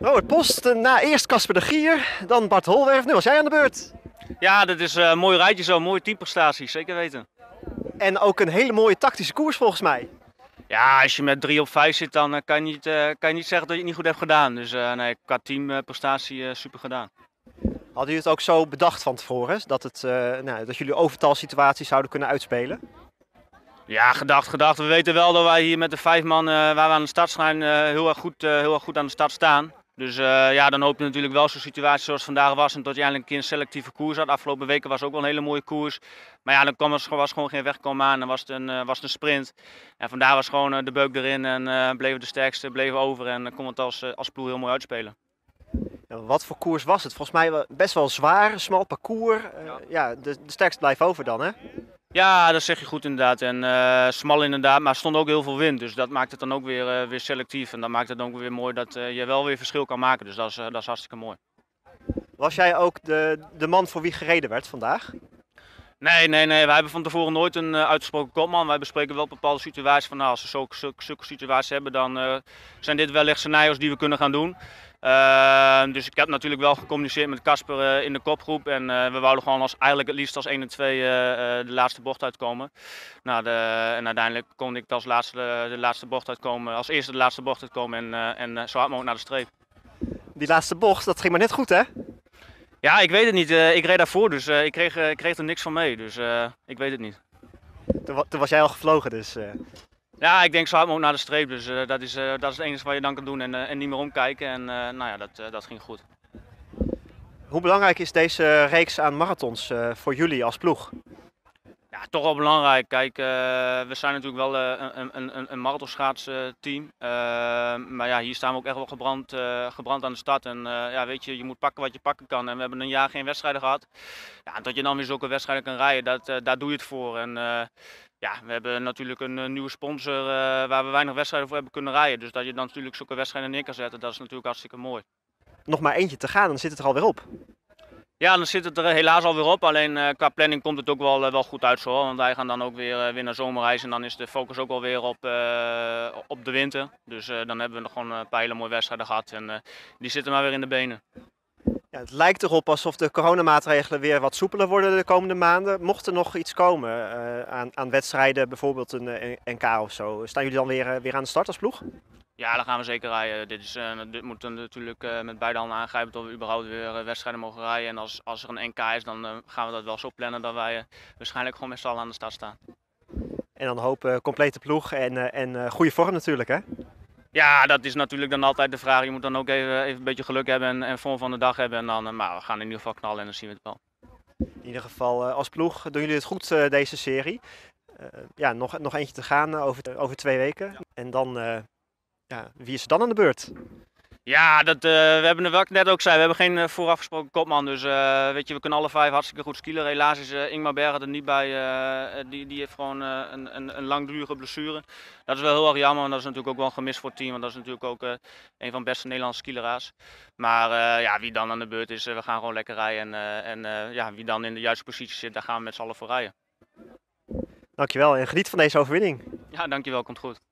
Robert Post, na eerst Casper de Gier, dan Bart Holwerf. Nu was jij aan de beurt. Ja, dat is eh, een mooi rijtje zo, mooie teamprestaties, zeker weten. En ook een hele mooie tactische koers volgens mij. Ja, als je met 3 op 5 zit, dan eh, kan, je niet, eh, kan je niet zeggen dat je het niet goed hebt gedaan. Dus nee, qua teamprestatie super gedaan. Hadden jullie het ook zo bedacht van tevoren, dat, het, nou, dat jullie overtalsituaties zouden kunnen uitspelen? Ja, gedacht, gedacht. We weten wel dat wij hier met de vijf man waar we aan de start zijn heel, erg goed, heel erg goed aan de start staan. Dus eh, ja, dan hoop je natuurlijk wel zo'n situatie zoals vandaag was. En dat je eindelijk een keer een selectieve koers had. Afgelopen weken was ook wel een hele mooie koers. Maar ja, dan kwam er, was gewoon geen wegkomen aan. Dan was het een, eh, was het een sprint. En vandaar was gewoon eh, de beuk erin. En bleven de sterkste, bleven over. En dan kon het als, als ploeg heel mooi uitspelen. Ja, wat voor koers was het? Volgens mij best wel zwaar, smal parcours. Eh, ja, de, de sterkste blijft over dan, hè? Ja, dat zeg je goed inderdaad. En eh, smal inderdaad, maar er stond ook heel veel wind. Dus dat maakt het dan ook weer, eh, weer selectief. En dat maakt het dan ook weer mooi dat eh, je wel weer verschil kan maken. Dus dat is, dat is hartstikke mooi. Was jij ook de, de man voor wie gereden werd vandaag? Nee, nee, nee. Wij hebben van tevoren nooit een uitgesproken kopman. Wij bespreken wel bepaalde situaties. Van, nou, als we zulke, zulke, zulke situaties hebben, dan zijn dit wellicht scenario's die we kunnen gaan doen. Eh, dus ik heb natuurlijk wel gecommuniceerd met Casper eh, in de kopgroep. En eh, we wouden gewoon als, eigenlijk het liefst als 1 en 2 eh, de laatste bocht uitkomen. Nou, de, en uiteindelijk kon ik als laatste de laatste bocht uitkomen, als eerste de laatste bocht uitkomen en, en zo hard mogelijk naar de streep. Die laatste bocht, dat ging maar net goed, hè? Ja, ik weet het niet. Ik reed daarvoor, dus ik, kreeg, ik kreeg er niks van mee. Dus ik weet het niet. Toen was jij al gevlogen, dus... Ja, ik denk zo hard naar de streep. Dus eh, dat, is, eh, dat is het enige wat je dan kan doen en, eh, en niet meer omkijken. En nou ja, dat, dat ging goed. Hoe belangrijk is deze reeks aan marathons voor jullie als ploeg? Toch wel belangrijk. Kijk, eh, we zijn natuurlijk wel eh, een, een, een, marathonschaatsteam. Eh, maar ja, hier staan we ook echt wel gebrand, gebrand aan de start. En ja, weet je, je moet pakken wat je pakken kan. En we hebben een jaar geen wedstrijden gehad. Ja, dat je dan weer zulke wedstrijden kan rijden, dat, daar doe je het voor. En ja, we hebben natuurlijk een, nieuwe sponsor waar we weinig wedstrijden voor hebben kunnen rijden. Dus dat je dan natuurlijk zulke wedstrijden neer kan zetten, dat is natuurlijk hartstikke mooi. Nog maar eentje te gaan, dan zit het er alweer op. Ja, dan zit het er helaas alweer op. Alleen eh, qua planning komt het ook wel, eh, wel goed uit zo. Want wij gaan dan ook weer, eh, weer naar zomerreis. En dan is de focus ook alweer op, eh, op de winter. Dus dan hebben we nog gewoon een paar hele mooie wedstrijden gehad. En die zitten maar weer in de benen. Ja, het lijkt erop alsof de coronamaatregelen weer wat soepeler worden de komende maanden. Mocht er nog iets komen aan, aan wedstrijden, bijvoorbeeld een NK of zo, staan jullie dan weer, weer aan de start als ploeg? Ja, dan gaan we zeker rijden. Dit, is, eh, dit moet dan natuurlijk eh, met beide handen aangrijpen dat we überhaupt weer eh, wedstrijden mogen rijden. En als, als er een NK is, dan gaan we dat wel zo plannen dat wij waarschijnlijk gewoon met z'n allen aan de start staan. En dan hopen complete ploeg en, en goede vorm natuurlijk, hè? Ja, dat is natuurlijk dan altijd de vraag. Je moet dan ook even, even een beetje geluk hebben en, en vorm van de dag hebben. En dan, maar we gaan in ieder geval knallen en dan zien we het wel. In ieder geval, als ploeg doen jullie het goed deze serie. Ja, nog, nog eentje te gaan over, over twee weken. En dan, ja, wie is er dan aan de beurt? Ja, dat, eh, we hebben er, ik net ook zei, we hebben geen uh, vooraf gesproken kopman. Dus eh, weet je, we kunnen alle vijf hartstikke goed skileren. Helaas is Ingmar Berger er niet bij. Die, die heeft gewoon een, een, een, langdurige blessure. Dat is wel heel erg jammer, en dat is natuurlijk ook wel een gemis voor het team. Want dat is natuurlijk ook een van de beste Nederlandse skileraars. Maar ja, wie dan aan de beurt is, we gaan gewoon lekker rijden. En, en ja, wie dan in de juiste positie zit, daar gaan we met z'n allen voor rijden. Dankjewel en geniet van deze overwinning. Ja, dankjewel, komt goed.